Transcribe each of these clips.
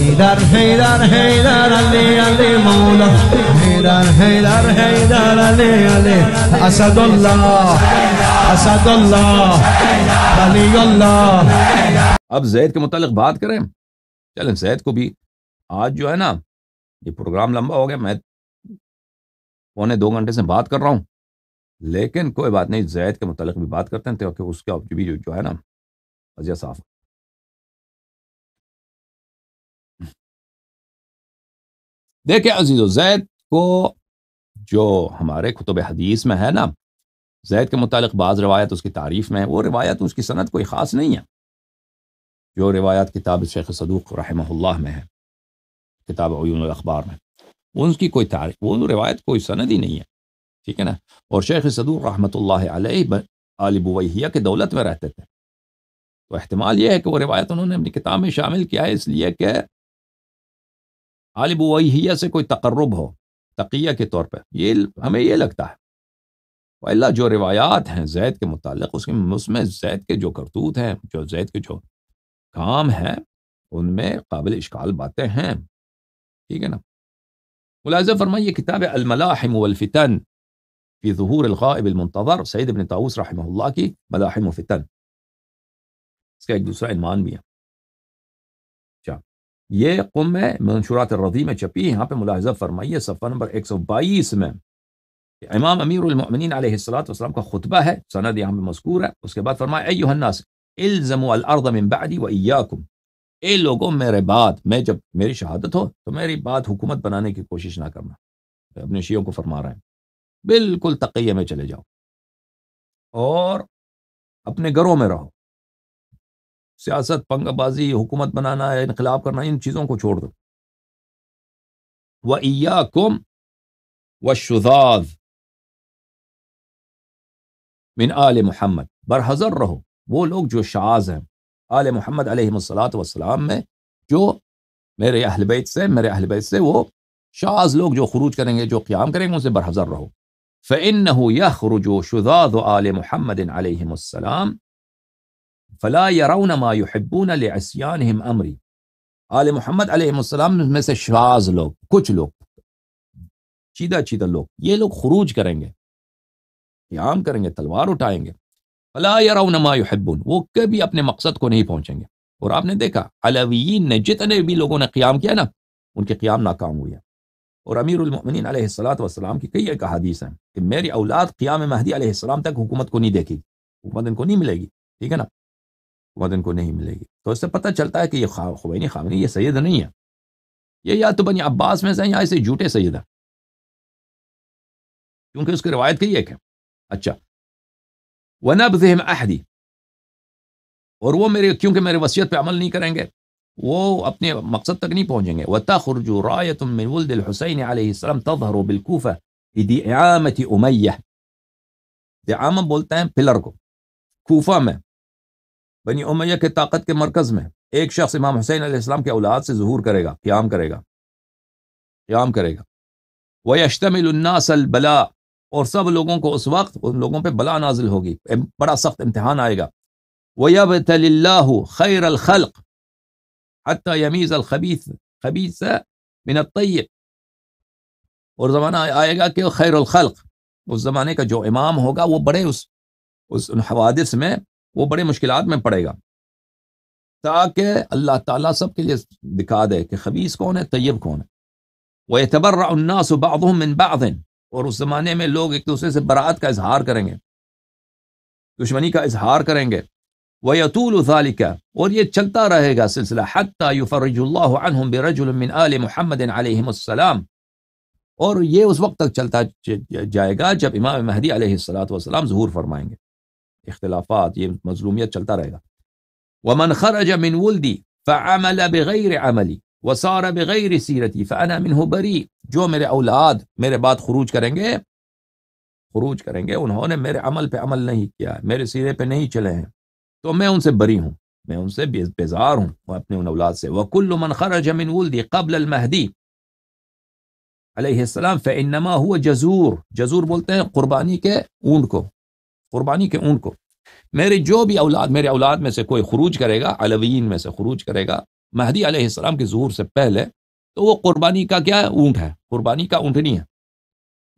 حیدر حیدر حیدر علی علی مولا حیدر حیدر حیدر علی علی اسد اللہ اسد اللہ علی اللہ اب زید کے متعلق بات کریں۔ چلیں زید کو بھی آج جو ہے نا، یہ پروگرام لمبا ہو گیا۔ میں پونے دو گھنٹے سے بات کر رہا ہوں۔ لیکن کوئی بات نہیں، زید کے متعلق بھی بات کرتے ہیں۔ کیونکہ اس کا بھی جو ہے نا وجہ صاف۔ دیکھیں عزیز و زید کو جو ہمارے کتب حدیث میں ہے نا، زید کے متعلق بعض روایت اس کی تعریف میں ہے، وہ روایت اس کی صنعت کوئی خاص نہیں ہے۔ جو روایت کتاب شیخ صدوق رحمہ اللہ میں ہے، کتاب عیون الاخبار میں، ان کی کوئی تعریف، وہ روایت کوئی سند ہی نہیں ہے۔ ٹھیک ہے نا؟ اور شیخ صدوق رحمۃ اللہ علیہ عالب وحیہ کے دولت میں رہتے تھے۔ تو احتمال یہ ہے کہ وہ روایت انہوں نے اپنی کتاب میں شامل کیا ہے اس لیے کہ عالب وحیہ سے کوئی تقرب ہو، تقیہ کے طور پہ یہ ہمیں یہ لگتا ہے۔ اللہ جو روایات ہیں زید کے متعلق، اس اس میں زید کے جو کرتوت ہیں، جو زید کے جو کام ہیں، ان میں قابل اشکال باتیں ہیں۔ ٹھیک ہے نا؟ ملاحظہ فرمائیے یہ کتاب الملاحم والفتن فی ظہور الغائب المنتظر سعید ابن طاؤس رحمہ اللہ کی ملاحم و فتن۔ اس کا ایک دوسرا عنوان بھی ہے۔ یہ قم میں منشورات الرضی میں چھپی یہاں پہ ملاحظہ فرمائیے، صفحہ نمبر 122 میں۔ امام امیر المؤمنین علیہ الصلوۃ والسلام کا خطبہ ہے، سند یہاں پہ مذکور ہے۔ اس کے بعد فرمایا ایھا الناس، الزموا الارض من بعدی واياکم اے لوگوں میرے بعد، میں جب میری شہادت ہو تو میری بات حکومت بنانے کی کوشش نہ کرنا۔ اپنے شیعوں کو فرما رہے ہیں بالکل تقیہ میں چلے جاؤ اور اپنے گھروں میں رہو۔ سیاست، پنگ بازی، حکومت بنانا ہے انقلاب کرنا، ان چیزوں کو چھوڑ دو۔ وہ ایا کم و شداد من آل محمد۔ برحضر رہو۔ وہ لوگ جو شاز ہیں۔ آل محمد علیہ السلاۃ والسلام میں جو میرے اہل بیت سے، میرے اہل بیت سے وہ شاز لوگ جو خروج کریں گے، جو قیام کریں گے، ان سے برحضر رہو۔ فَإِنَّهُ يَخْرُجُ شُذَاذُ آلِ محمد علیہ السلام فلا يرون ما يحبون لعصيانهم امری آل محمد علیہ السلام میں سے شاز لوگ، کچھ لوگ، چیدہ چیدہ لوگ، یہ لوگ خروج کریں گے، قیام کریں گے، تلوار اٹھائیں گے۔ فلا يرون ما يحبون، وہ کبھی اپنے مقصد کو نہیں پہنچیں گے۔ اور آپ نے دیکھا، علویین نے جتنے بھی لوگوں نے قیام کیا نا، ان کے قیام ناکام ہوئے۔ اور امیر المؤمنین علیہ السلاۃ والسلام کی کئی ایک حدیث ہیں کہ میری اولاد قیام مہدی علیہ السلام تک حکومت کو نہیں دیکھی حکومت ان کو نہیں ملے گی، ٹھیک ہے نا؟ حکومت ان کو نہیں ملے گی۔ تو اس سے پتہ چلتا ہے کہ یہ خوینی خامنی یہ سید نہیں ہے۔ یہ یا تو بنی عباس میں سے یا ایسے جھوٹے سید ہیں۔ کیونکہ اس کی روایت کئی ایک ہے۔ اچھا۔ ونبذهم احدی اور وہ میرے کیونکہ میرے وصیت پہ عمل نہیں کریں گے، وہ اپنے مقصد تک نہیں پہنچیں گے۔ وتخرج رايه من ولد الحسين عليه السلام تظهر بالكوفه بدعامه امیہ دعامہ بولتے ہیں پلر کو۔ کوفہ میں۔ بنی امیہ کے طاقت کے مرکز میں ایک شخص امام حسین علیہ السلام کے اولاد سے ظہور کرے گا، قیام کرے گا، قیام کرے گا۔ وہ وَيَشْتَمِلُ النَّاسَ الْبَلَاء۔ اور سب لوگوں کو اس وقت ان لوگوں پہ بلا نازل ہوگی۔ بڑا سخت امتحان آئے گا۔ وَيَبْتَلِ اللَّهُ خَيْرَ الْخَلْقِ۔ حَتَّى يَمِيزَ الْخَبِيثَ خبیث من الطیب اور زمانہ آئے گا کہ خیر الخلق۔ اس زمانے کا جو امام ہوگا وہ بڑے اس اس حوادث میں وہ بڑے مشکلات میں پڑے گا۔ تاکہ اللہ تعالیٰ سب کے لیے دکھا دے کہ خبیص کون ہے، طیب کون ہے۔ وہ اعتبر الناس بعضهم من بعض۔ اور اس زمانے میں لوگ ایک دوسرے سے برات کا اظہار کریں گے۔ دشمنی کا اظہار کریں گے۔ وہ یتول ذالک اور یہ چلتا رہے گا سلسلہ۔ حتی یفرج اللہ عنہم برجل من آل محمد علیہ السلام۔ اور یہ اس وقت تک چلتا جائے گا جب امام مہدی علیہ السلام ظہور فرمائیں گے۔ اختلافات، یہ مظلومیت چلتا رہے گا۔ ومن خرج من ولدی فعمل بغیر عملی وصار بغیر سیرتی فانا منه بری جو میرے اولاد میرے بعد خروج کریں گے، خروج کریں گے، انہوں نے میرے عمل پہ عمل نہیں کیا میرے سیرے پہ نہیں چلے ہیں، تو میں ان سے بری ہوں، میں ان سے بیزار ہوں اپنے ان اولاد سے۔ وکل من خرج من ولدی قبل المہدی علیہ السلام فانما هو جزور۔ جزور بولتے ہیں قربانی کے اونٹ کو۔ قربانی کے اونٹ کو۔ میرے جو بھی اولاد، میرے اولاد میں سے کوئی خروج کرے گا، علویین میں سے خروج کرے گا، مہدی علیہ السلام کے ظہور سے پہلے، تو وہ قربانی کا کیا ہے اونٹ ہے؟ قربانی کا اونٹ نہیں ہے۔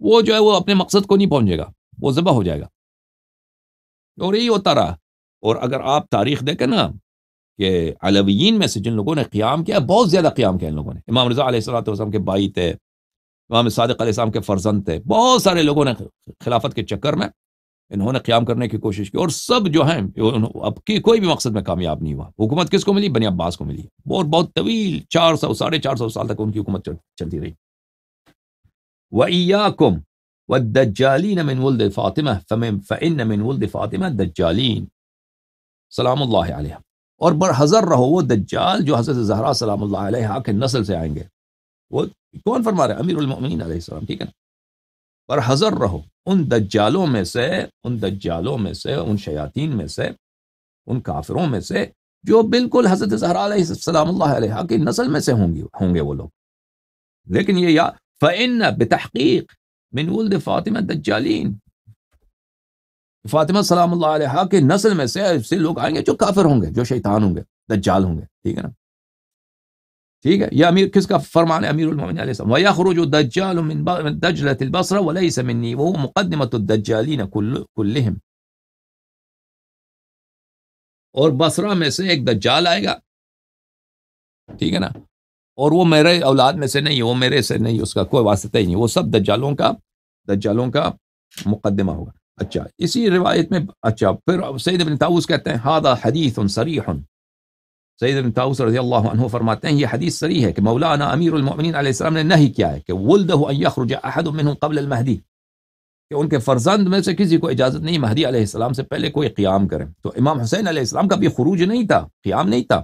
وہ جو ہے، وہ اپنے مقصد کو نہیں پہنچے گا، وہ ذبح ہو جائے گا۔ اور یہی ہوتا رہا۔ اور اگر آپ تاریخ دیکھیں نا کہ علویین میں سے جن لوگوں نے قیام کیا، بہت زیادہ قیام کیا ان لوگوں نے۔ امام رضا علیہ السلۃ والسلام کے بھائی تھے، امام صادق علیہ السلام کے فرزند تھے، بہت سارے لوگوں نے خلافت کے چکر میں انہوں نے قیام کرنے کی کوشش کی اور سب جو ہیں اب کی کوئی بھی مقصد میں کامیاب نہیں ہوا۔ حکومت کس کو ملی؟ بنی عباس کو ملی۔ بہت بہت طویل چار سو ساڑھے چار سو سال تک ان کی حکومت چلتی رہی۔ وَإِيَّاكُمْ وَالدَّجَّالِينَ مِنْ وُلْدِ فَاطِمَةِ فَإِنَّ مِنْ وُلْدِ فَاطِمَةِ دَجَّالِينَ سلام اللہ علیہ۔ اور برحضر رہو وہ دجال جو حضرت زہرا سلام اللہ علیہ کے نسل سے آئیں گے۔ وہ کون فرما رہے امیر المؤمنین علیہ السلام، ٹھیک ہے نا؟ برحضر رہو۔ ان دجالوں میں سے، ان دجالوں میں سے، ان شیاطین میں سے، ان کافروں میں سے جو بالکل حضرت زہرا علیہ السلام اللہ علیہ کی نسل میں سے ہوں گے ہوں گے وہ لوگ۔ لیکن یہ یا فعن بتحقیق من ولد فاطمہ دجالین فاطمہ سلام اللہ علیہ کے نسل میں سے ایسے لوگ آئیں گے جو کافر ہوں گے، جو شیطان ہوں گے، دجال ہوں گے، ٹھیک ہے نا؟ ٹھیک ہے؟ یہ امیر کس کا فرمان ہے؟ امیر المومن علیہ السلام۔ ويخرج الدجال من دجلة البصرة وليس مني وهو مقدمة الدجالين كلهم۔ اور بصرہ میں سے ایک دجال آئے گا۔ ٹھیک ہے نا؟ اور وہ میرے اولاد میں سے نہیں، وہ میرے سے نہیں، اس کا کوئی واسطہ ہی نہیں۔ وہ سب دجالوں کا دجالوں کا مقدمہ ہوگا۔ اچھا اسی روایت میں اچھا پھر سید ابن تاؤس کہتے ہیں هذا حدیث صریح سید ابن رضی اللہ عنہ فرماتے ہیں، یہ حدیث صریح ہے کہ مولانا امیر المؤمنین علیہ السلام نے نہیں کیا ہے کہ ولدہ ان یخرج احد منهم قبل المہدی، کہ ان کے فرزند میں سے کسی کو اجازت نہیں مہدی علیہ السلام سے پہلے کوئی قیام کرے۔ تو امام حسین علیہ السلام کا بھی خروج نہیں تھا، قیام نہیں تھا۔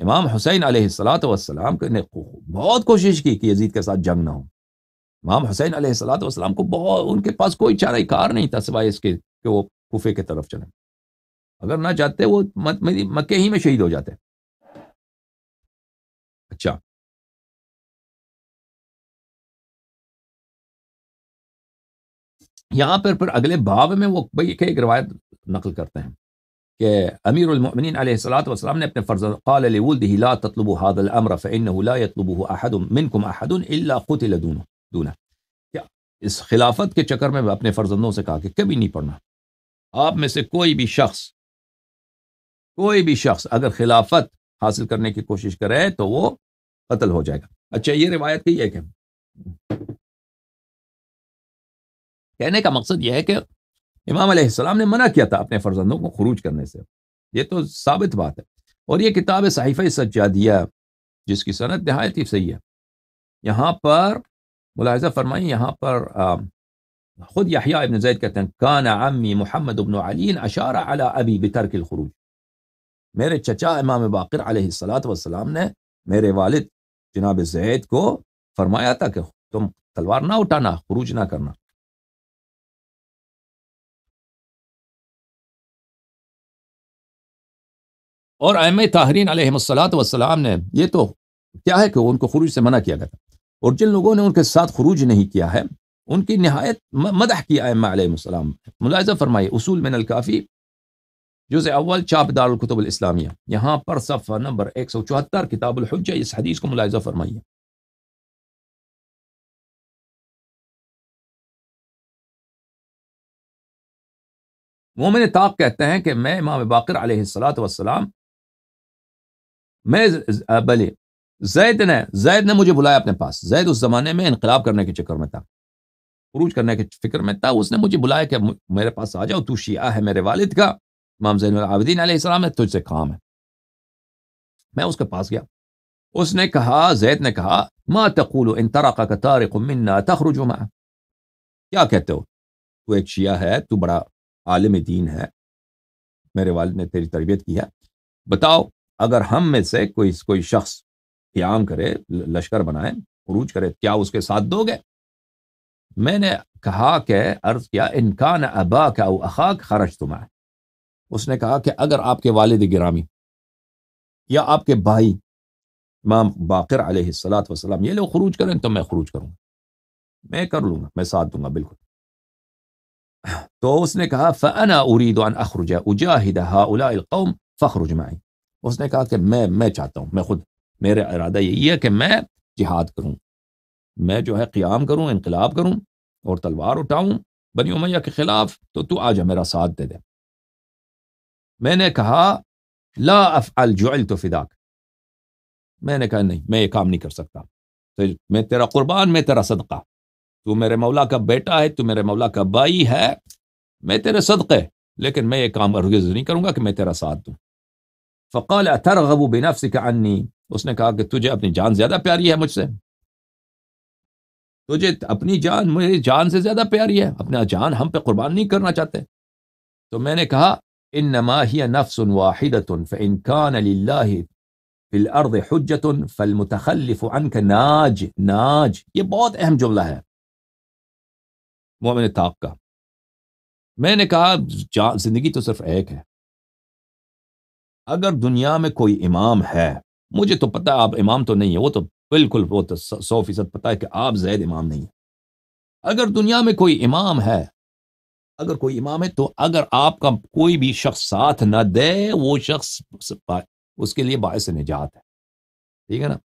امام حسین علیہ السلاۃ والسلام نے بہت کوشش کی کہ یزید کے ساتھ جنگ نہ ہو۔ امام حسین علیہ السلاۃ والسلام کو بہت ان کے پاس کوئی چارہ کار نہیں تھا سوائے اس کے کہ وہ کوفے کی طرف چلیں۔ اگر نہ چاہتے وہ مکے ہی میں شہید ہو جاتے۔ یہاں پر پھر اگلے باب میں وہ بھائی ایک روایت نقل کرتے ہیں کہ امیر المؤمنین علیہ الصلوۃ والسلام نے اپنے فرض قال لولده لا تطلبوا هذا الامر فانه لا يطلبه احد منكم احد الا قتل دونه. دونه. کیا اس خلافت کے چکر میں اپنے فرزندوں سے کہا کہ کبھی نہیں پڑھنا. آپ میں سے کوئی بھی شخص، کوئی بھی شخص اگر خلافت حاصل کرنے کی کوشش کرے تو وہ قتل ہو جائے گا. اچھا یہ روایت کی ہے۔ کہنے کا مقصد یہ ہے کہ امام علیہ السلام نے منع کیا تھا اپنے فرزندوں کو خروج کرنے سے۔ یہ تو ثابت بات ہے۔ اور یہ کتاب صحیفہ سجادیہ جس کی صنعت نہایت ہی صحیح ہے۔ یہاں پر ملاحظہ فرمائی یہاں پر خود یحییٰ ابن زید کہتے ہیں، کان عمی محمد ابن علی اشار علی ابی بترک الخروج میرے چچا امام باقر علیہ السلاۃ والسلام نے میرے والد جناب زید کو فرمایا تھا کہ تم تلوار نہ اٹھانا، خروج نہ کرنا۔ اور ایم طاہرین علیہ السلاۃ والسلام نے یہ تو کیا ہے کہ ان کو خروج سے منع کیا گیا تھا۔ اور جن لوگوں نے ان کے ساتھ خروج نہیں کیا ہے، ان کی نہایت مدح کیا ائمہ علیہ السلام ملاحظہ فرمائیے، اصول من الکافی جز اول، چاپ دار القتب الاسلامیہ۔ یہاں پر صفحہ نمبر 174 کتاب الحجہ، اس حدیث کو ملاحظہ فرمائیے۔ مومن طاق کہتے ہیں کہ میں امام باقر علیہ السلاۃ والسلام میں بلے زید نے زید نے مجھے بلایا اپنے پاس۔ زید اس زمانے میں انقلاب کرنے کے چکر میں تھا عروج کرنے کے فکر میں تھا۔ اس نے مجھے بلایا کہ میرے پاس آ جاؤ، تو شیعہ ہے میرے والد کا۔ امام زین العابدین علیہ السلام ہے، تجھ سے کام ہے۔ میں اس کے پاس گیا۔ اس نے کہا، زید نے کہا، ما تقول ان طرق کا طارق منا تخرج معه۔ کیا کہتے ہو؟ تو ایک شیعہ ہے، تو بڑا عالم دین ہے۔ میرے والد نے تیری تربیت کی ہے۔ بتاؤ اگر ہم میں سے کوئی کوئی شخص قیام کرے، لشکر بنائے، عروج کرے، کیا اس کے ساتھ دو گے؟ میں نے کہا کہ، عرض کیا انکان ابا کا اخاق خرچ تمہیں اس نے کہا کہ اگر آپ کے والد گرامی یا آپ کے بھائی امام باقر علیہ السلاۃ وسلم یہ لوگ خروج کریں تو میں خروج کروں گا۔ میں کر لوں گا، میں ساتھ دوں گا، بالکل۔ تو اس نے کہا فانا اريد ان اخرج اجاهد هؤلاء القوم فخرج معي۔ اس نے کہا کہ میں میں چاہتا ہوں، میں خود، میرا ارادہ یہی ہے کہ میں جہاد کروں۔ میں جو ہے قیام کروں، انقلاب کروں اور تلوار اٹھاؤں بنی امیہ کے خلاف، تو تو آ جا میرا ساتھ دے دے۔ میں نے کہا، لا افعل جعلت فداک۔ میں نے کہا، نہیں، میں یہ کام نہیں کر سکتا۔ تو میں تیرا قربان، میں تیرا صدقہ۔ تو میرے مولا کا بیٹا ہے، تو میرے مولا کا بائی ہے، میں تیرے صدقے، لیکن میں یہ کام ارگز نہیں کروں گا کہ میں تیرا ساتھ دوں۔ فقال اترغب بنفسك عني؟ اس نے کہا کہ تجھے اپنی جان زیادہ پیاری ہے مجھ سے۔ تجھے اپنی جان، میری جان سے زیادہ پیاری ہے۔ اپنا جان ہم پہ قربان نہیں کرنا چاہتے۔ تو میں نے کہا انما هي نفس واحده فان كان لله في الارض حجه فالمتخلف عنك ناج۔ ناج، یہ بہت اہم جملہ ہے۔ مومن طاق کا۔ میں نے کہا زندگی تو صرف ایک ہے۔ اگر دنیا میں کوئی امام ہے، مجھے تو پتا آپ امام تو نہیں ہے وہ تو بالکل، وہ تو سو فیصد پتا ہے کہ آپ زید امام نہیں ہیں۔ اگر دنیا میں کوئی امام ہے، اگر کوئی امام ہے تو اگر آپ کا کوئی بھی شخص ساتھ نہ دے، وہ شخص اس کے لیے باعث نجات ہے۔ ٹھیک ہے نا؟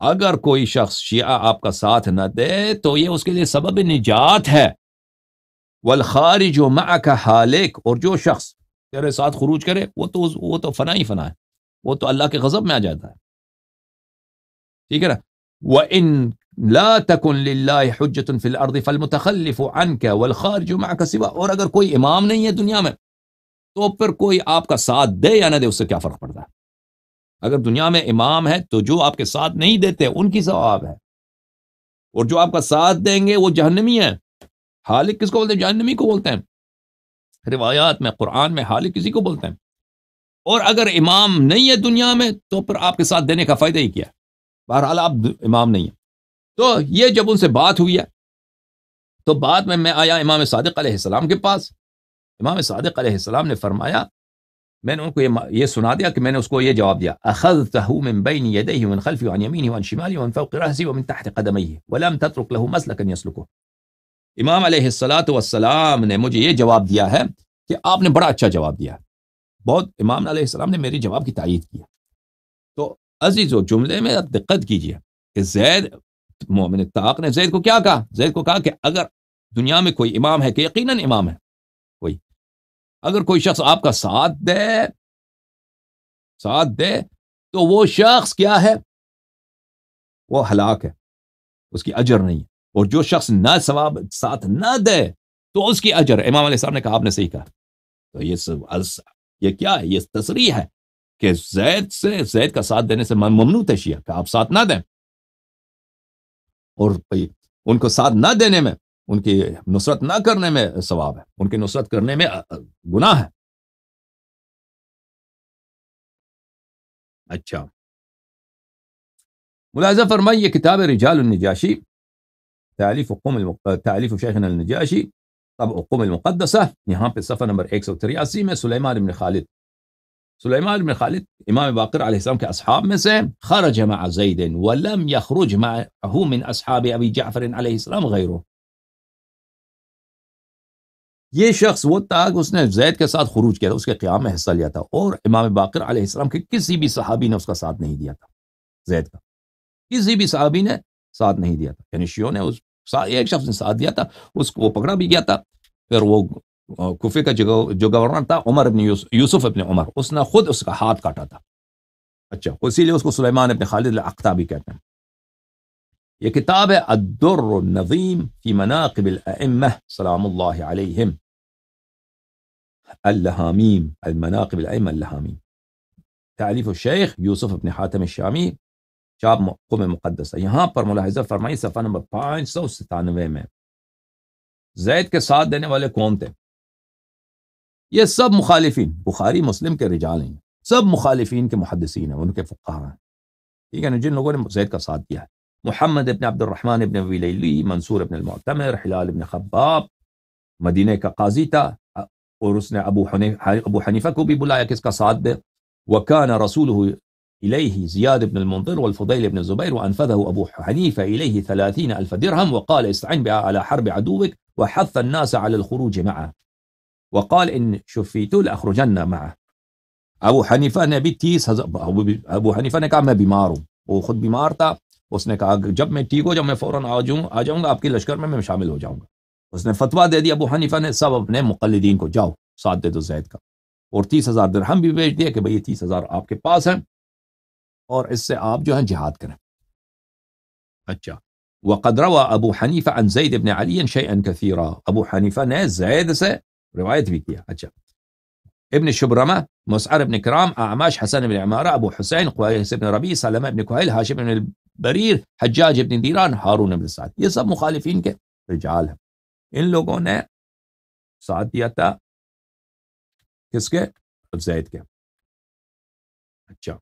اگر کوئی شخص شیعہ آپ کا ساتھ نہ دے تو یہ اس کے لیے سبب نجات ہے۔ والخارج معك حالک، اور جو شخص تیرے ساتھ خروج کرے، وہ تو وہ تو فنا ہی فنا ہے۔ وہ تو اللہ کے غضب میں آ جاتا ہے۔ ٹھیک ہے نا؟ وَإِن لا تكن لله حجة في الارض فالمتخلف عنك والخارج معك سوا اور اگر کوئی امام نہیں ہے دنیا میں، تو پھر کوئی آپ کا ساتھ دے یا نہ دے، اس سے کیا فرق پڑتا ہے؟ اگر دنیا میں امام ہے، تو جو آپ کے ساتھ نہیں دیتے، ان کی ثواب ہے۔ اور جو آپ کا ساتھ دیں گے، وہ جہنمی ہیں۔ حالق کس کو بولتے ہیں؟ جہنمی کو بولتے ہیں۔ روایات میں، قرآن میں حالق کسی کو بولتے ہیں۔ اور اگر امام نہیں ہے دنیا میں، تو پھر آپ کے ساتھ دینے کا فائدہ ہی کیا بہرحال آپ امام نہیں ہیں۔ تو یہ جب ان سے بات ہوئی ہے، تو بعد میں میں آیا امام صادق علیہ السلام کے پاس۔ امام صادق علیہ السلام نے فرمایا، میں نے ان کو یہ سنا دیا کہ میں نے اس کو یہ جواب دیا۔ اخذته من بين يديه ومن خلفه وعن يمينه وعن شماله ومن فوق راسه ومن تحت قدميه، ولم تترك له مسلكا يسلكه امام علیہ السلاۃ والسلام نے مجھے یہ جواب دیا ہے کہ آپ نے بڑا اچھا جواب دیا بہت امام علیہ السلام نے میری جواب کی تائید کیا تو عزیز و جملے میں دقت کیجیے کہ زید مومن طاق نے زید کو کیا کہا؟ زید کو کہا کہ اگر دنیا میں کوئی امام ہے کہ یقیناً امام ہے کوئی اگر کوئی شخص آپ کا ساتھ دے ساتھ دے تو وہ شخص کیا ہے؟ وہ ہلاک ہے، اس کی اجر نہیں ہے۔ اور جو شخص نہ ثواب، ساتھ نہ دے، تو اس کی اجر۔ امام علیہ السلام نے کہا، آپ نے صحیح کہا۔ تو یہ یہ کیا ہے؟ یہ تصریح ہے کہ زید سے، زید کا ساتھ دینے سے ممنوع تشیہ، کہ آپ ساتھ نہ دیں۔ اور ان کو ساتھ نہ دینے میں، ان کی نصرت نہ کرنے میں ثواب ہے۔ ان کی نصرت کرنے میں گناہ ہے۔ اچھا۔ ملاحظہ فرمائی یہ کتاب رجال النجاشی تعلیف قم تعلیف شیخنا النجاشی طب قم المقدسہ یہاں پہ صفحہ نمبر 183 میں سلیمان ابن خالد. سلیمان بن خالد امام باقر علیہ السلام کے اصحاب میں سے خرج مع زید ولم يخرج معه من اصحاب ابی جعفر علیہ السلام غیره یہ شخص وہ تھا کہ اس نے زید کے ساتھ خروج کیا تھا، اس کے قیام میں حصہ لیا تھا، اور امام باقر علیہ السلام کے کسی بھی صحابی نے اس کا ساتھ نہیں دیا تھا، زید کا. کسی بھی صحابی نے ساتھ نہیں دیا تھا۔ یعنی شیعوں نے اس ایک شخص نے ساتھ دیا تھا، اس کو وہ پکڑا بھی گیا تھا۔ پھر وہ کفے کا جو گورنر تھا، عمر ابن یوسف ابن عمر، اس نے خود اس کا ہاتھ کاٹا تھا۔ اچھا اسی لیے اس کو سلیمان ابن خالد العقتا بھی کہتے ہیں۔ یہ کتاب ہے، الدر النظیم فی مناقب الائمہ، سلام اللہ علیہم۔ اللہامیم المناقب الائمہ اللہامیم تعلیف الشیخ یوسف ابن حاتم الشامی چاپ قوم مقدس ہے۔ یہاں پر ملاحظہ فرمائی، صفحہ نمبر پانچ سو ستانوے میں۔ زید کے ساتھ دینے والے کون تھے؟ یہ سب مخالفین، بخاری، مسلم کے رجال ہیں۔ سب مخالفین کے محدثین ہیں، ان کے فقہ ہیں۔ ٹھیک ہے نا، جن لوگوں نے زید کا ساتھ دیا ہے۔ محمد ابن عبد الرحمن ابن ویلیلی منصور ابن المعتمر، حلال ابن خباب، مدینہ کا قاضی تھا۔ اور اس نے ابو ابو حنیفہ کو بھی بلایا کہ اس کا ساتھ دے؟ وکان رسول إليه زياد بن المنذر والفضيل بن الزبير وأنفذه أبو حنيفة إليه ثلاثين ألف درهم وقال استعن بها على حرب عدوك وحث الناس على الخروج معه. وقال إن شفيت لأخرجن معه. أبو حنيفة نبي تيس أبو حنيفة نكا ما بمارو. وخد بمارتا وسنك جب من تيغو جب من فورا آجون آجون أبكي لشكر من شامل هو جاؤں وسن فتوى دي, دي أبو حنيفة سبب ابن مقلدين کو جاؤ ساد دو زيد کا اور تیس ہزار درہم بھی بیش دیا کہ بھئی تیس ہزار آپ کے پاس ہیں اور اس سے آپ جو ہیں جہاد کریں۔ اچھا۔ وقد روى ابو حنیفہ عن زید ابن علی شیئا کثیرا۔ ابو حنیفہ نے زید سے روایت بھی کیا۔ اچھا۔ ابن شبرمہ، مسعر ابن کرام، اعماش حسن ابن عمارہ، ابو حسین قویس ابن ربی سلمہ ابن قہیل حاشم ابن البریر حجاج ابن دیران، ہارون ابن سعد۔ یہ سب مخالفین کے رجال ہیں۔ ان لوگوں نے ساتھ دیا تھا کس کے؟ زید کے۔ اچھا۔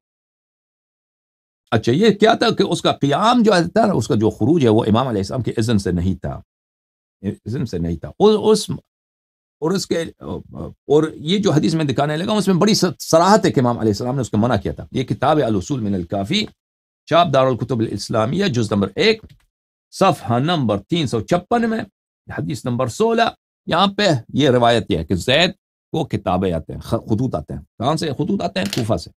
اچھا یہ کیا تھا کہ اس کا قیام جو تھا نا، اس کا جو خروج ہے، وہ امام علیہ السلام کے اذن سے نہیں تھا۔ اذن سے نہیں تھا۔ اس، اور اس کے، اور یہ جو حدیث میں دکھانے لگا، اس میں بڑی سراحت ہے کہ امام علیہ السلام نے اس کو منع کیا تھا۔ یہ کتاب الاصول من الکافی چاپ دار القتب الاسلامیہ، جز نمبر ایک، صفحہ نمبر تین سو چھپن میں، حدیث نمبر سولہ۔ یہاں پہ یہ روایت یہ ہے کہ زید کو کتابیں آتے ہیں خطوط آتے ہیں۔ کہاں سے خطوط آتے ہیں؟ کوفہ سے۔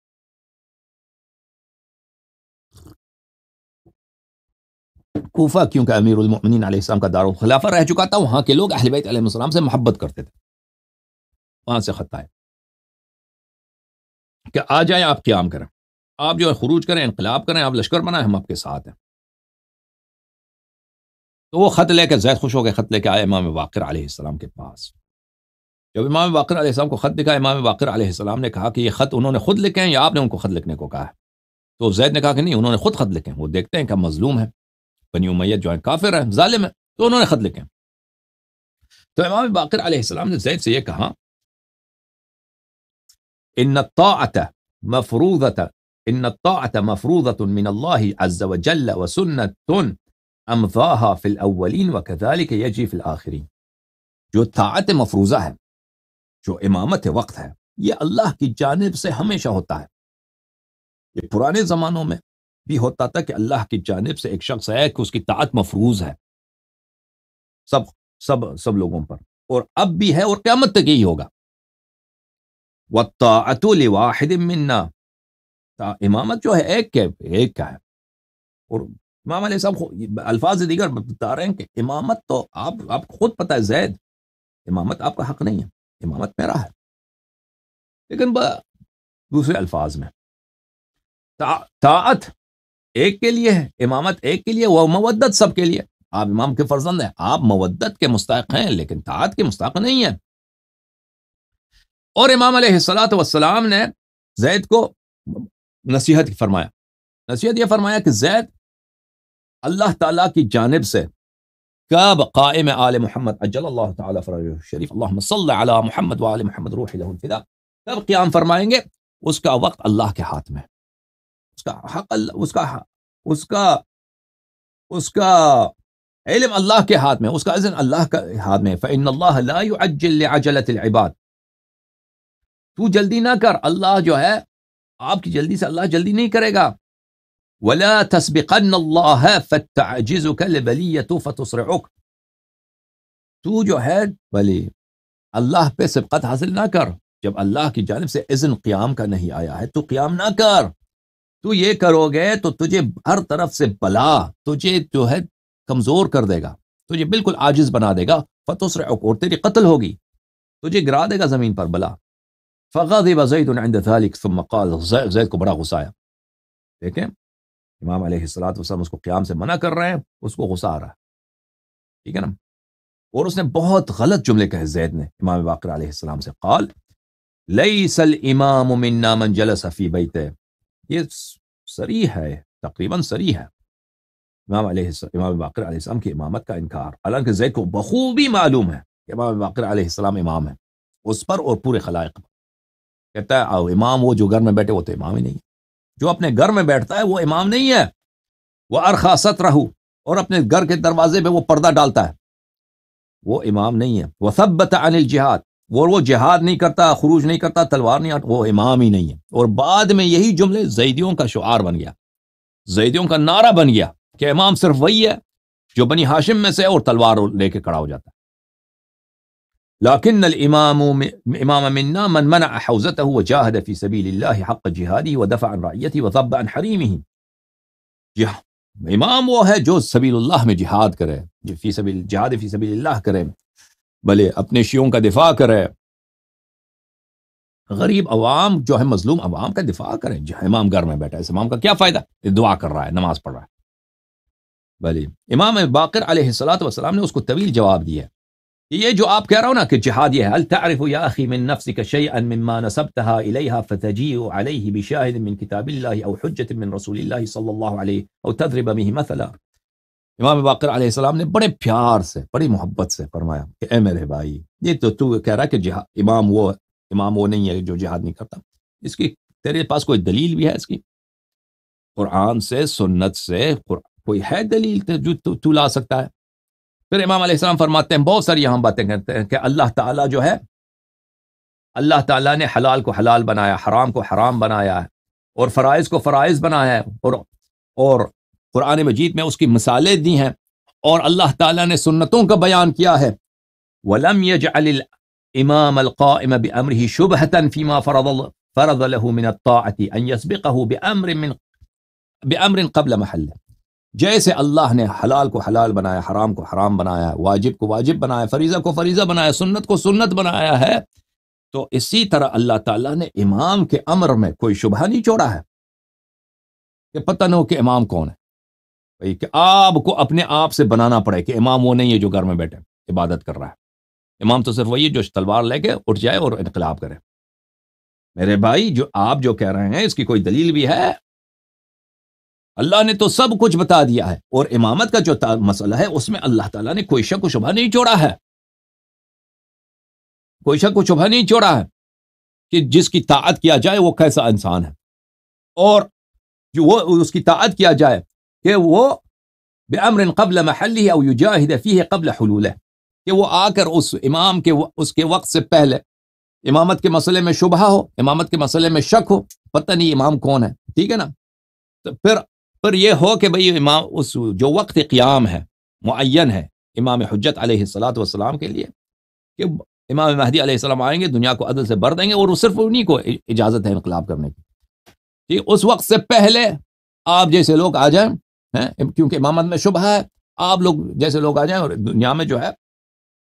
کوفہ کیونکہ امیر المؤمنین علیہ السلام کا دار خلافہ رہ چکا تھا، وہاں کے لوگ اہل بیت علیہ السلام سے محبت کرتے تھے۔ وہاں سے خط آئے کہ آ جائیں، آپ قیام کریں۔ آپ جو ہے خروج کریں، انقلاب کریں، آپ لشکر بنائیں، ہم آپ کے ساتھ ہیں۔ تو وہ خط لے کے زید خوش ہو گئے، خط لے کے آئے امام واقر علیہ السلام کے پاس۔ جب امام واقر علیہ السلام کو خط دکھا، امام واقر علیہ السلام نے کہا کہ یہ خط انہوں نے خود لکھے ہیں یا آپ نے ان کو خط لکھنے کو کہا ہے؟ تو زید نے کہا کہ نہیں، انہوں نے خود خط لکھے ہیں، وہ دیکھتے ہیں کہ مظلوم ہے بنی امیت جو ہے کافر ہے ظالم ہے تو انہوں نے خط لکھے۔ تو امام باقر علیہ السلام نے زید سے یہ کہا، ان الطاعة مفروضة ان الطاعة مفروضة من الله عز وجل وسنة امضاها في الاولين وكذلك يجي في الاخرين جو طاعت مفروضہ ہے، جو امامت وقت ہے، یہ اللہ کی جانب سے ہمیشہ ہوتا ہے۔ یہ پرانے زمانوں میں بھی ہوتا تھا کہ اللہ کی جانب سے ایک شخص ہے کہ اس کی طاعت مفروض ہے۔ سب سب سب لوگوں پر۔ اور اب بھی ہے اور قیامت تک یہی ہوگا۔ لِوَاحِدٍ مِنَّا۔ امامت جو ہے ایک کے، ایک کا ہے۔ اور امام علیہ صاحب الفاظ دیگر بتا رہے ہیں کہ امامت تو آپ آپ خود پتہ ہے، زید، امامت آپ کا حق نہیں ہے۔ امامت میرا ہے۔ لیکن دوسرے الفاظ میں۔ طاعت ایک کے لیے ہے، امامت ایک کے لیے، وہ مودت سب کے لیے۔ آپ امام کے فرزند ہیں، آپ مودت کے مستحق ہیں، لیکن طاعت کے مستحق نہیں ہیں۔ اور امام علیہ السلاۃ والسلام نے زید کو نصیحت فرمایا۔ نصیحت یہ فرمایا کہ زید اللہ تعالیٰ کی جانب سے کب قائم آل محمد اجل اللہ تعالیٰ شریف اللہ صلی علی محمد وآل محمد روح الفدا۔ کب قیام فرمائیں گے؟ اس کا وقت اللہ کے ہاتھ میں۔ اس کا حق اللہ، اس کا اس کا اس کا علم اللہ کے ہاتھ میں، اس کا عزن اللہ کے ہاتھ میں۔ فَإِنَّ اللَّهَ لَا يُعَجِّلْ لِعَجَلَةِ الْعِبَادِ۔ تو جلدی نہ کر، اللہ جو ہے، آپ کی جلدی سے اللہ جلدی نہیں کرے گا۔ وَلَا تَسْبِقَنَّ اللَّهَ فَتَّعْجِزُكَ لِبَلِيَّةُ فَتُسْرِعُكَ تو جو ہے بلی اللہ پہ سبقت حاصل نہ کر۔ جب اللہ کی جانب سے اذن قیام کا نہیں آیا ہے، تو قیام نہ کر۔ تو یہ کرو گے تو تجھے ہر طرف سے بلا تجھے جو ہے کمزور کر دے گا، تجھے بالکل عاجز بنا دے گا۔ فتح اور تیری قتل ہوگی۔ تجھے گرا دے گا زمین پر بلا۔ فغضب زید عند ذلك، ثم قال زید کو بڑا غصہ آیا۔ دیکھیں، امام علیہ الصلوۃ والسلام اس کو قیام سے منع کر رہے ہیں، اس کو غصہ آ رہا ہے۔ ٹھیک ہے نا؟ اور اس نے بہت غلط جملے کہے زید نے، امام باقر علیہ السلام سے۔ قال، ليس الامام منا من جلس في بيته۔ یہ سری ہے، تقریباً سری ہے۔ امام علیہ السلام امام باقر علیہ السلام کی امامت کا انکار، حالانکہ زید کو بخوبی معلوم ہے کہ امام باقر علیہ السلام امام ہے اس پر اور پورے خلائق پر۔ کہتا ہے آؤ امام وہ جو گھر میں بیٹھے، وہ تو امام ہی نہیں ہے۔ جو اپنے گھر میں بیٹھتا ہے، وہ امام نہیں ہے۔ وہ ارخاست رہو اور اپنے گھر کے دروازے پہ وہ پردہ ڈالتا ہے۔ وہ امام نہیں ہے۔ وہ سب عن الجہاد وہ وہ جہاد نہیں کرتا، خروج نہیں کرتا، تلوار نہیں آتا وہ امام ہی نہیں ہے۔ اور بعد میں یہی جملے زیدیوں کا شعار بن گیا۔ زیدیوں کا نعرہ بن گیا کہ امام صرف وہی ہے جو بنی ہاشم میں سے اور تلوار لے کے کھڑا ہو جاتا ہے۔ لیکن الامام امام منا من منع حوزته وجاهد في سبيل الله حق جهاده ودفع عن رعيته وضب عن حريمه امام وہ ہے جو سبیل اللہ میں جہاد کرے جو فی سبیل، جہاد فی سبیل اللہ کرے۔ بھلے اپنے شیوں کا دفاع کرے۔ غریب عوام جو ہے، مظلوم عوام کا دفاع کرے۔ جو امام گھر میں بیٹھا ہے، اس امام کا کیا فائدہ؟ دعا کر رہا ہے، نماز پڑھ رہا ہے۔ بھلے امام باقر علیہ السلاۃ والسلام نے اس کو طویل جواب دیا یہ جو آپ کہہ رہا ہوں نا کہ جہاد یہ ہے التعرف یا اخی من نفسك شيئا مما نسبتها اليها فتجيء عليه بشاهد من كتاب الله او حجه من رسول الله صلی اللہ علیہ او تضرب به مثلا؟ امام باقر علیہ السلام نے بڑے پیار سے، بڑی محبت سے فرمایا کہ اے میرے بھائی، یہ تو تو کہہ رہا ہے کہ جہاد امام وہ امام وہ نہیں ہے جو جہاد نہیں کرتا۔ اس کی، تیرے پاس کوئی دلیل بھی ہے اس کی؟ قرآن سے، سنت سے کوئی ہے دلیل جو تو لا سکتا ہے؟ پھر امام علیہ السلام فرماتے ہیں، بہت ساری یہاں باتیں کرتے ہیں کہ اللہ تعالیٰ جو ہے، اللہ تعالیٰ نے حلال کو حلال بنایا، حرام کو حرام بنایا ہے اور فرائض کو فرائض بنایا ہے اور اور قرآن مجید میں اس کی مثالیں دی ہیں اور اللہ تعالیٰ نے سنتوں کا بیان کیا ہے۔ ولم يجعل الامام القائم بامره شبهه فيما فرض فرض له من الطاعه ان يسبقه بامر من بامر قبل محله۔ جیسے اللہ نے حلال کو حلال بنایا، حرام کو حرام بنایا، واجب کو واجب بنایا، فریضہ کو فریضہ بنایا، سنت کو سنت بنایا ہے، تو اسی طرح اللہ تعالیٰ نے امام کے امر میں کوئی شبہ نہیں چھوڑا ہے کہ پتہ نہ ہو کہ امام کون ہے۔ کہ آپ کو اپنے آپ سے بنانا پڑے کہ امام وہ نہیں ہے جو گھر میں بیٹھے، عبادت کر رہا ہے۔ امام تو صرف وہی ہے جو تلوار لے کے اٹھ جائے اور انقلاب کرے۔ میرے بھائی، جو آپ جو کہہ رہے ہیں، اس کی کوئی دلیل بھی ہے؟ اللہ نے تو سب کچھ بتا دیا ہے اور امامت کا جو مسئلہ ہے، اس میں اللہ تعالیٰ نے کوئی شک و شبہ نہیں چھوڑا ہے۔ کوئی شک و شبہ نہیں چھوڑا ہے کہ جس کی طاعت کیا جائے، وہ کیسا انسان ہے۔ اور جو وہ، اس کی طاعت کیا جائے کہ وہ بے امر قبل محل او یجاہد فیہ قبل حلول کہ وہ آ کر اس امام کے اس کے وقت سے پہلے، امامت کے مسئلے میں شبہ ہو، امامت کے مسئلے میں شک ہو، پتہ نہیں امام کون ہے، ٹھیک ہے نا؟ تو پھر پر یہ ہو کہ بھئی امام، اس جو وقت قیام ہے، معین ہے امام حجت علیہ السلاۃ والسلام کے لیے، کہ امام مہدی علیہ السلام آئیں گے، دنیا کو عدل سے بھر دیں گے، اور صرف انہیں کو اجازت ہے انقلاب کرنے کی۔ اس وقت سے پہلے آپ جیسے لوگ آ جائیں کیونکہ امامت میں شبہ ہے، آپ لوگ جیسے لوگ آ جائیں اور دنیا میں جو ہے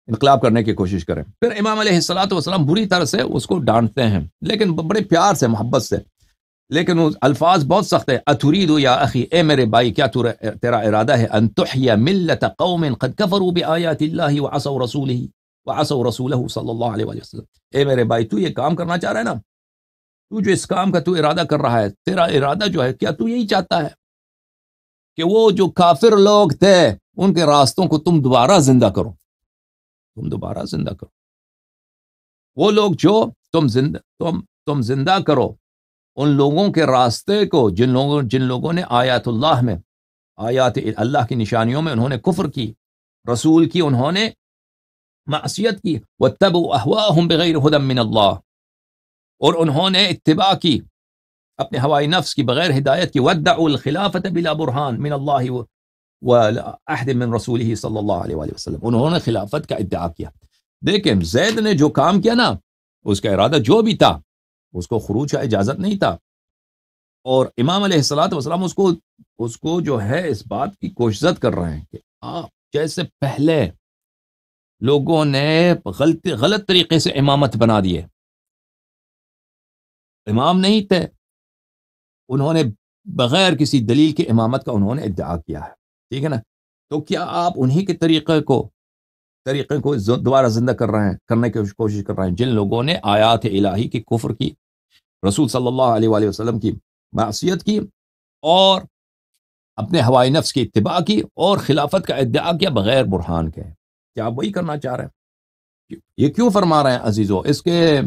انقلاب کرنے کی کوشش کریں۔ پھر امام علیہ السلاۃ والسلام بری طرح سے اس کو ڈانٹتے ہیں، لیکن بڑے پیار سے، محبت سے۔ لیکن وہ الفاظ بہت سخت ہے اترید یا اخی، اے میرے بھائی، کیا تیرا ارادہ ہے؟ ان تحیی ملت قوم قد کفروا بآیات اللہ وعصوا رسولہ وعصوا رسولہ صلی اللہ علیہ وسلم۔ اے میرے بھائی، تو یہ کام کرنا چاہ رہا ہے نا؟ تو جو اس کام کا تو ارادہ کر رہا ہے، تیرا ارادہ جو ہے، کیا تو یہی چاہتا ہے؟ کہ وہ جو کافر لوگ تھے، ان کے راستوں کو تم دوبارہ زندہ کرو۔ تم دوبارہ زندہ کرو۔ وہ لوگ جو تم زندہ، تم تم زندہ کرو، ان لوگوں کے راستے کو، جن لوگوں جن لوگوں نے آیات اللہ میں، آیات اللہ کی نشانیوں میں انہوں نے کفر کی، رسول کی، انہوں نے معصیت کی۔ وہ تب بغیر ہدم من اللہ اور انہوں نے اتباع کی۔ اپنے ہوائی نفس کی بغیر ہدایت کی ودع الخلافت بلا برحان من اللہ وعہد من رسول صلی اللہ علیہ وآلہ وسلم۔ انہوں نے خلافت کا ادعا کیا۔ دیکھیں زید نے جو کام کیا نا، اس کا ارادہ جو بھی تھا، اس کو خروج کا اجازت نہیں تھا۔ اور امام علیہ السلاۃ وسلام اس کو اس کو جو ہے، اس بات کی کوشزت کر رہے ہیں کہ آپ جیسے پہلے لوگوں نے غلط غلط طریقے سے امامت بنا دیے۔ امام نہیں تھے۔ انہوں نے بغیر کسی دلیل کے امامت کا انہوں نے ادعا کیا ہے۔ ٹھیک ہے نا؟ تو کیا آپ انہی کے طریقے کو طریقے کو دوبارہ زندہ کر رہے ہیں، کرنے کی کوشش کر رہے ہیں جن لوگوں نے آیات الہی کی کفر کی، رسول صلی اللہ علیہ وآلہ وسلم کی معصیت کی اور اپنے ہوائی نفس کی اتباع کی اور خلافت کا ادعا کیا بغیر برہان کے۔ کیا آپ وہی کرنا چاہ رہے ہیں؟ یہ کیوں فرما رہے ہیں عزیزو؟ اس کے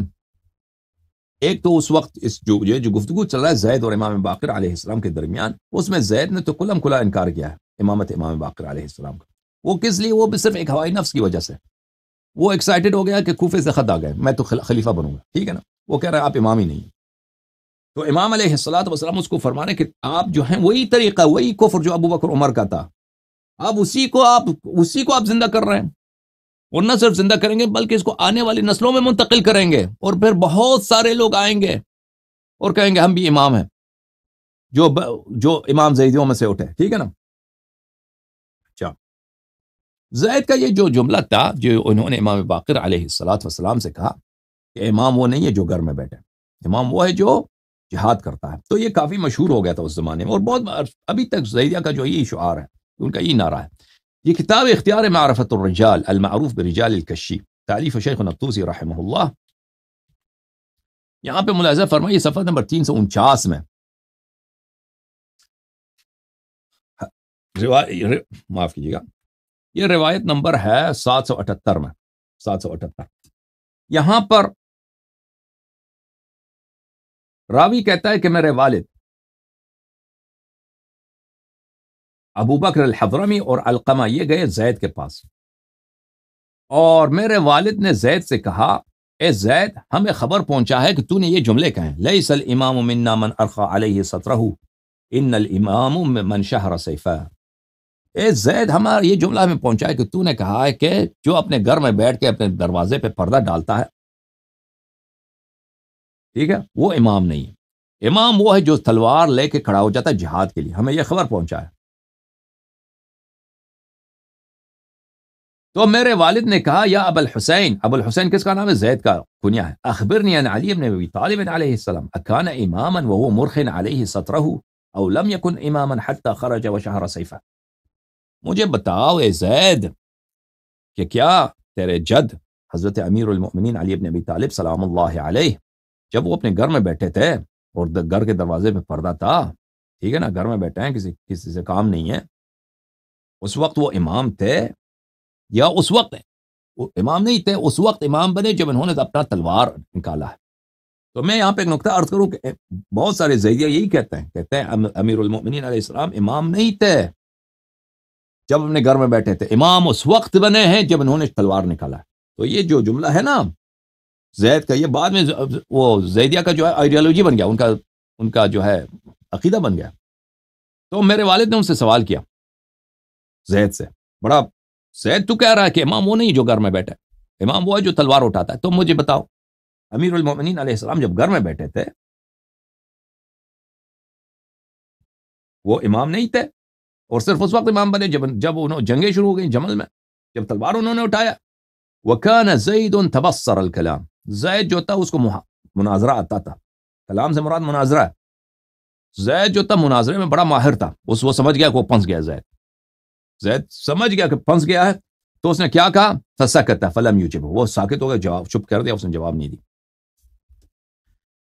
ایک تو اس وقت اس جو یہ جو گفتگو چل رہا ہے، زید اور امام باقر علیہ السلام کے درمیان، اس میں زید نے تو کلم کلا انکار کیا ہے، امامت امام باقر علیہ السلام کا۔ وہ کس لیے؟ وہ بھی صرف ایک ہوائی نفس کی وجہ سے۔ وہ ایکسائٹیڈ ہو گیا کہ کوفے سے خط آ گئے، میں تو خلیفہ بنوں گا۔ ٹھیک ہے نا؟ وہ کہہ رہا ہے آپ امام ہی نہیں تو امام علیہ السلاۃ وسلم اس کو فرمانے کہ آپ جو ہیں، وہی طریقہ، وہی کفر جو ابو بکر عمر کا تھا۔ آپ اسی کو آپ، اسی کو آپ زندہ کر رہے ہیں۔ اور نہ صرف زندہ کریں گے بلکہ اس کو آنے والی نسلوں میں منتقل کریں گے اور پھر بہت سارے لوگ آئیں گے اور کہیں گے ہم بھی امام ہیں۔ جو جو امام زیدیوں میں سے اٹھے، ٹھیک ہے نا؟ اچھا۔ زید کا یہ جو جملہ تھا، جو انہوں نے امام باقر علیہ السلاۃ والسلام سے کہا کہ امام وہ نہیں ہے جو گھر میں بیٹھے۔ امام وہ ہے جو جہاد کرتا ہے۔ تو یہ کافی مشہور ہو گیا تھا اس زمانے میں اور بہت ابھی تک زیدیہ کا جو یہ شعار ہے، ان کا یہ نعرہ ہے۔ یہ کتاب اختیار معرفت الرجال، المعروف برجال الکشی تعلیف شیخ نقطوسی رحمہ اللہ۔ یہاں پہ ملاحظہ فرمائیے، صفحہ نمبر تین سو انچاس میں۔ معاف کیجیے گا۔ یہ روایت نمبر ہے سات سو اٹھتر میں۔ سات سو اٹھتر۔ یہاں پر راوی کہتا ہے کہ میرے والد ابو بکر الحضرمی اور القمہ یہ گئے زید کے پاس۔ اور میرے والد نے زید سے کہا، اے زید، ہمیں خبر پہنچا ہے کہ تو نے یہ جملے کہیں لیس الامام منا من ارخا علیہ سطرہ، ان الامام من شہر سیفہ اے زید، ہمارا یہ جملہ ہمیں پہنچا ہے کہ تو نے کہا ہے کہ جو اپنے گھر میں بیٹھ کے اپنے دروازے پہ پردہ ڈالتا ہے۔ ٹھیک ہے؟ وہ امام نہیں ہے۔ امام وہ ہے جو تلوار لے کے کھڑا ہو جاتا ہے جہاد کے لیے۔ ہمیں یہ خبر پہنچا ہے۔ تو میرے والد نے کہا، یا ابو الحسین ابو الحسین کس کا نام ہے؟ زید کا کنیا ہے۔ اخبرنی ان علی ابن ابی طالب علیہ السلام، اکان اماما وهو مرخن علیہ سطره او لم يكن اماما حتى خرج وشهر سیفا مجھے بتاؤ اے زید کہ کیا تیرے جد حضرت امیر المؤمنین علی ابن ابی طالب سلام اللہ علیہ، جب وہ اپنے گھر میں بیٹھے تھے اور گھر کے دروازے پہ پردہ تھا، ٹھیک ہے نا، گھر میں بیٹھے ہیں، کسی کسی سے کام نہیں ہے، اس وقت وہ امام تھے۔ یا اس وقت امام نہیں تھے، اس وقت امام بنے جب انہوں نے اپنا تلوار نکالا ہے۔ تو میں یہاں پہ ایک نقطہ عرض کروں کہ بہت سارے ذریعہ یہی کہتے ہیں کہتے ہیں، امیر المؤمنین علیہ السلام امام نہیں تھے۔ جب اپنے گھر میں بیٹھے تھے، امام اس وقت بنے ہیں جب انہوں نے تلوار نکالا ہے۔ تو یہ جو جملہ ہے نا، زید کا، یہ بعد میں وہ زیدیہ کا جو ہے آئیڈیالوجی بن گیا، ان کا ان کا جو ہے عقیدہ بن گیا۔ تو میرے والد نے ان سے سوال کیا زید سے، بڑا زید تو کہہ رہا ہے کہ امام وہ نہیں جو گھر میں بیٹھے۔ امام وہ ہے جو تلوار اٹھاتا ہے۔ تم مجھے بتاؤ۔ امیر المومنین علیہ السلام جب گھر میں بیٹھے تھے، وہ امام نہیں تھے۔ اور صرف اس وقت امام بنے، جب جب انہوں جنگیں شروع ہو گئی جمل میں، جب تلوار انہوں نے اٹھایا۔ وہ كان زید تبصر الكلام زید جو تھا، اس کو مناظرہ آتا تھا۔ کلام سے مراد مناظرہ ہے۔ زید جو تھا، مناظرے میں بڑا ماہر تھا۔ اس وہ سمجھ گیا کہ وہ پنس گیا زید۔ زید، سمجھ گیا کہ پھنس گیا ہے، تو اس نے کیا کہا؟ فسکت، فلم یوجب وہ ساکت ہو گیا جواب چپ کر دیا، اس نے جواب نہیں دی۔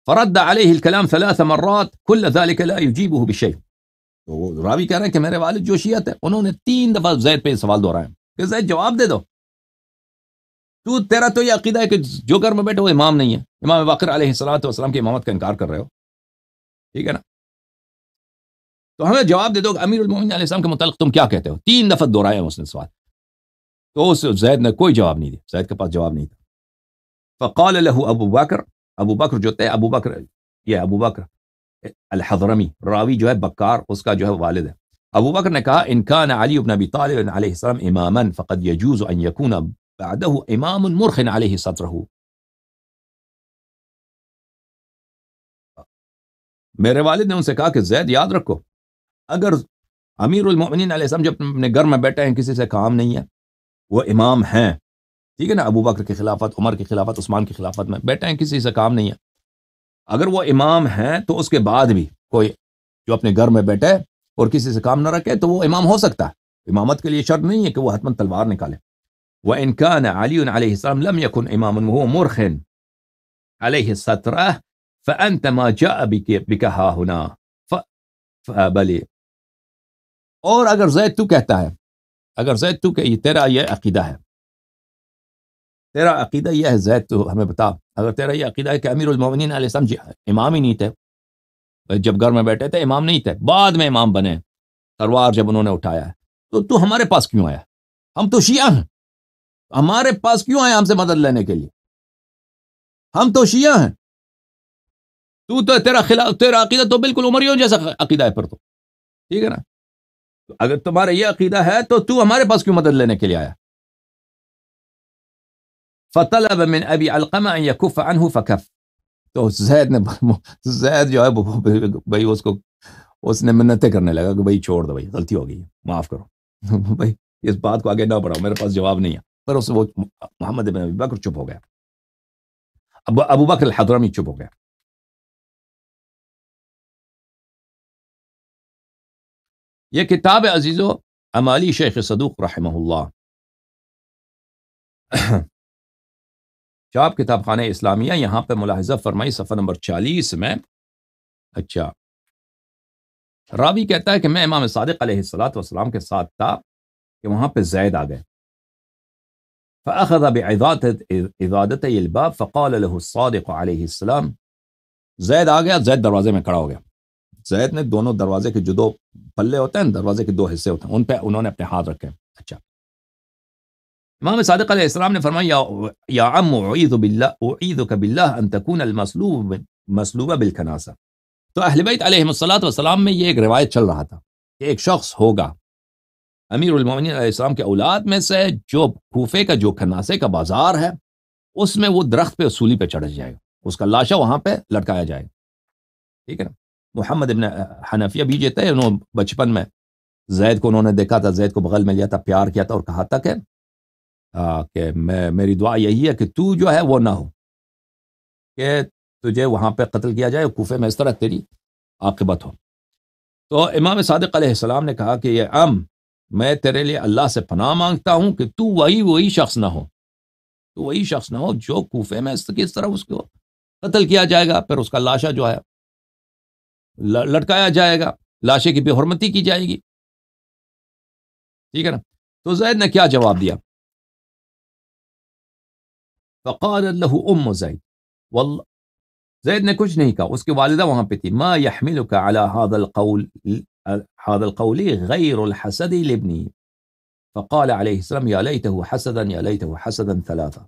فرد علیہ الكلام ثلاث مرات كل ذلك لا يجيبه بشيء تو وہ راوی کہہ رہے ہیں کہ میرے والد جو شیعت ہے انہوں نے تین دفعہ زید پہ سوال دہرایا۔ کہ زید، جواب دے دو۔ تو تیرا تو یہ عقیدہ ہے کہ جو گھر میں بیٹھے وہ امام نہیں ہے۔ امام باقر علیہ السلام والسلام کی امامت کا انکار کر رہے ہو۔ ٹھیک ہے نا؟ تو ہمیں جواب دے دو کہ امیر المومن علیہ السلام کے متعلق تم کیا کہتے ہو؟ تین دفعہ دہرائے اس نے سوال۔ تو اس زید نے کوئی جواب نہیں دیا۔ زید کے پاس جواب نہیں تھا۔ فقال له ابو بکر ابو بکر جو تھے، ابو بکر، یہ ابو بکر الحضرمی، راوی جو ہے بکار، اس کا جو ہے والد ہے۔ ابو بکر نے کہا انکان علی بن ابی طالب علیہ السلام اماما، فقد يجوز ان يكون بعده امام مرخن علیہ صدره۔ میرے والد نے ان سے کہا کہ زید، یاد رکھو اگر امیر المؤمنین علیہ السلام جب اپنے گھر میں بیٹھے ہیں، کسی سے کام نہیں ہے، وہ امام ہیں۔ ٹھیک ہے نا؟ ابو بکر کی خلافت، عمر کی خلافت، عثمان کی خلافت میں بیٹھے ہیں، کسی سے کام نہیں ہے۔ اگر وہ امام ہیں تو اس کے بعد بھی کوئی جو اپنے گھر میں بیٹھے اور کسی سے کام نہ رکھے تو وہ امام ہو سکتا ہے۔ امامت کے لیے شرط نہیں ہے کہ وہ حتمن تلوار نکالے۔ وہ انکان علی علیہ السلام لم يكن امام مرخن علیہ السطرہ فانت ما جاء بك ها هنا فبلی اور اگر زید تو کہتا ہے، اگر زید تو کہ یہ تیرا یہ عقیدہ ہے۔ تیرا عقیدہ یہ ہے، زید تو ہمیں بتا۔ اگر تیرا یہ عقیدہ ہے کہ امیر المومنین علیہ السلام جی امام ہی نہیں تھے۔ جب گھر میں بیٹھے تھے، امام نہیں تھے۔ بعد میں امام بنے۔ تلوار جب انہوں نے اٹھایا ہے۔ تو تو ہمارے پاس کیوں آیا؟ ہم تو شیعہ ہیں۔ ہمارے پاس کیوں آئے ہم سے مدد لینے کے لیے؟ ہم تو شیعہ ہیں۔ تو تو تیرا خلاف، تیرا عقیدہ تو بالکل عمریوں جیسا عقیدہ ہے پھر تو۔ ٹھیک ہے نا؟ اگر تمہارا یہ عقیدہ ہے تو تو ہمارے پاس کیوں مدد لینے کے لیے آیا؟ فطلب من ابی القمہ ان یکف عنہ فکف۔ تو زید نے زید جو ہے بھئی اس کو اس نے منتیں کرنے لگا کہ بھائی چھوڑ دو بھائی، غلطی ہو گئی ہے، معاف کرو۔ بھائی، اس بات کو آگے نہ بڑھاؤ، میرے پاس جواب نہیں ہے۔ پر اس وہ محمد بن ابی بکر چپ ہو گیا۔ اب ابو بکر الحضرمی چپ ہو گیا۔ یہ کتاب عزیز و امالی شیخ صدوق رحمہ اللہ۔ چاپ کتاب خانہ اسلامیہ یہاں پہ ملاحظہ فرمائی، صفحہ نمبر چالیس میں۔ اچھا۔ راوی کہتا ہے کہ میں امام صادق علیہ السلاۃ والسلام کے ساتھ تھا کہ وہاں پہ زید آ گئے۔ فأخذ بعدادت الباب فقال له الصادق علیہ السلام۔ زید آ گیا، زید دروازے میں کھڑا ہو گیا۔ زید نے دونوں دروازے کے جو دو پلے ہوتے ہیں، دروازے کے دو حصے ہوتے ہیں، ان پہ انہوں نے اپنے ہاتھ رکھے اچھا۔ امام صادق علیہ السلام نے فرمایا، یا عم، اعیذ باللہ، اعیذک باللہ ان تکون المسلوب مسلوبہ بالکناسہ۔ تو اہل بیت علیہ الصلوۃ والسلام میں یہ ایک روایت چل رہا تھا کہ ایک شخص ہوگا، امیر المومنین علیہ السلام کے اولاد میں سے، جو کوفے کا، جو کھناسے کا بازار ہے، اس میں وہ درخت پہ اصولی پہ چڑھ جائے گا۔ اس کا لاشا وہاں پہ لٹکایا جائے گا۔ ٹھیک ہے نا؟ محمد ابن حنفیہ بھی جیتے انہوں بچپن میں زید کو، انہوں نے دیکھا تھا، زید کو بغل میں لیا تھا، پیار کیا تھا اور کہا تھا کہ کہ میں، میری دعا یہی ہے کہ تو جو ہے وہ نہ ہو، کہ تجھے وہاں پہ قتل کیا جائے، کوفے میں اس طرح تیری عاقبت ہو۔ تو امام صادق علیہ السلام نے کہا کہ یہ ام میں تیرے لیے اللہ سے پناہ مانگتا ہوں کہ تو وہی وہی شخص نہ ہو۔ تو وہی شخص نہ ہو جو کوفے میں کس طرح، اس کو قتل کیا جائے گا، پھر اس کا لاشا جو ہے لٹکایا جائے گا، لاشے کی بے حرمتی کی جائے گی۔ ٹھیک ہے نا؟ تو زید نے کیا جواب دیا؟ فقال له ام زید۔ والله زید نے کچھ نہیں کہا، اس کی والدہ وہاں پہ تھی۔ ما يحملك على هذا القول هذا القول غير الحسد لابني فقال عليه السلام يا ليته حسدا يا ليته حسدا ثلاثه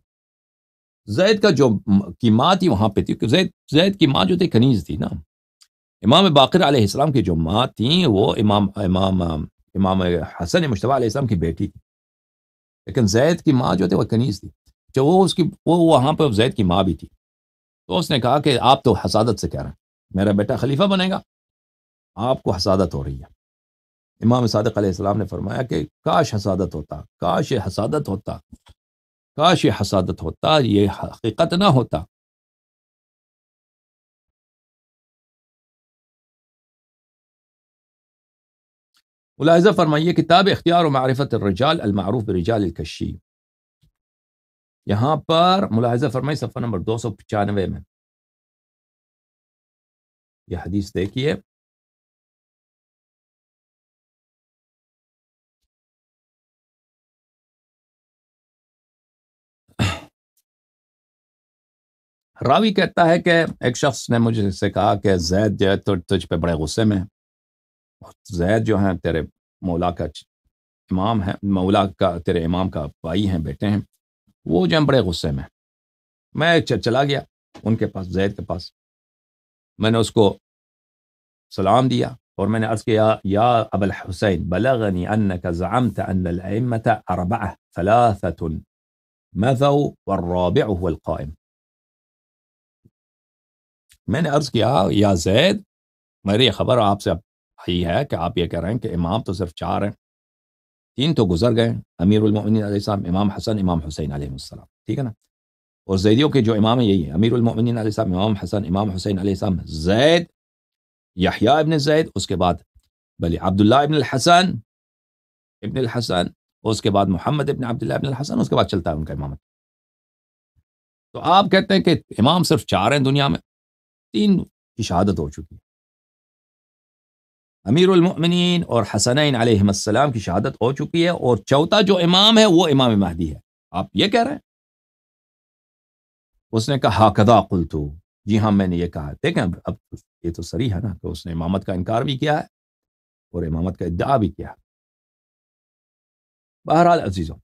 زید کا جو کی ماں تھی وہاں پہ تھی، زید زید کی ماں جو تھی، کنیز تھی نا۔ امام باقر علیہ السلام کی جو ماں تھیں وہ امام امام امام حسن مشتبہ علیہ السلام کی بیٹی تھی۔ لیکن زید کی ماں جو تھی، وہ کنیز تھی۔ جو وہ اس کی، وہ وہاں پہ زید کی ماں بھی تھی۔ تو اس نے کہا کہ آپ تو حسادت سے کہہ رہے ہیں۔ میرا بیٹا خلیفہ بنے گا۔ آپ کو حسادت ہو رہی ہے۔ امام صادق علیہ السلام نے فرمایا کہ کاش حسادت ہوتا، کاش یہ حسادت ہوتا، کاش یہ حسادت ہوتا، یہ حقیقت نہ ہوتا۔ ملاحظہ فرمائیے کتاب اختیار و معرفت الرجال المعروف برجال الکشی یہاں پر ملاحظہ فرمائی صفحہ نمبر دو سو پچانوے میں. یہ حدیث دیکھیے. راوی کہتا ہے کہ ایک شخص نے مجھے سے کہا کہ زید جو ہے تو تجھ پہ بڑے غصے میں زید جو ہیں، تیرے مولا کا امام ہے مولا کا، تیرے امام کا بھائی ہیں، بیٹے ہیں، وہ جو ہیں بڑے غصے میں میں چلا گیا، ان کے پاس، زید کے پاس۔ میں نے اس کو سلام دیا اور میں نے عرض کیا، یا ابو الحسین، بلغنی انك زعمت ان الائمه اربعه ثلاثه مذو والرابع هو القائم۔ میں نے عرض کیا، یا زید میری خبر، آپ سے آئی ہے کہ آپ یہ کہہ رہے ہیں کہ امام تو صرف چار ہیں۔ تین تو گزر گئے امیر المؤمنین علیہ السلام، امام حسن، امام حسین علیہ السلام، ٹھیک ہے نا؟ اور زیدیوں کے جو امام ہیں، یہی ہے امیر المؤمنین علیہ السلام، امام حسن، امام حسین علیہ السلام، زید، یحییٰ ابن زید، اس کے بعد بلی عبداللہ ابن الحسن ابن الحسن اس کے بعد محمد ابن عبداللہ ابن الحسن، اس کے بعد چلتا ہے ان کا امامت۔ تو آپ کہتے ہیں کہ امام صرف چار ہیں دنیا میں، تین کی شہادت ہو چکی ہے۔ امیر المؤمنین اور حسنین علیہ السلام کی شہادت ہو چکی ہے اور چوتھا جو امام ہے وہ امام مہدی ہے۔ آپ یہ کہہ رہے ہیں؟ اس نے کہا کدا قلتو۔ جی ہاں میں نے یہ کہا۔ دیکھیں، اب یہ تو سری ہے نا کہ اس نے امامت کا انکار بھی کیا ہے اور امامت کا ادعا بھی کیا ہے۔ بہرحال عزیزوں،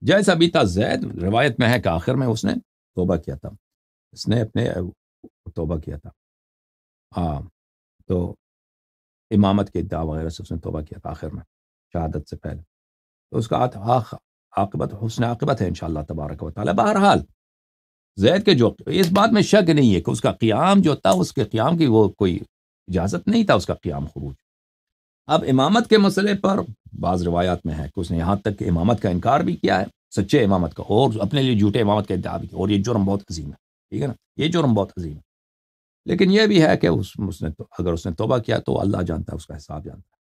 جیسا بھی تھا زید، روایت میں ہے کہ آخر میں اس نے توبہ کیا تھا۔ اس نے اپنے توبہ کیا تھا۔ ہاں تو امامت کے ادعا وغیرہ سے اس نے توبہ کیا تھا آخر میں، شہادت سے پہلے۔ تو اس کا عاقبت، حسن عاقبت ہے انشاءاللہ تبارک و تعالی۔ بہرحال، زید کے جو، اس بات میں شک نہیں ہے کہ اس کا قیام جو تھا، اس کے قیام کی وہ کوئی اجازت نہیں تھا اس کا قیام خروج۔ اب امامت کے مسئلے پر بعض روایات میں ہے کہ اس نے یہاں تک کہ امامت کا انکار بھی کیا ہے، سچے امامت کا، اور اپنے لیے جھوٹے امامت کا انتہا بھی کیا اور یہ جرم بہت عظیم ہے۔ ٹھیک ہے نا؟ یہ جرم بہت عظیم ہے۔ لیکن یہ بھی ہے کہ اس, اس نے اگر اس نے توبہ کیا تو اللہ جانتا ہے اس کا حساب جانتا ہے۔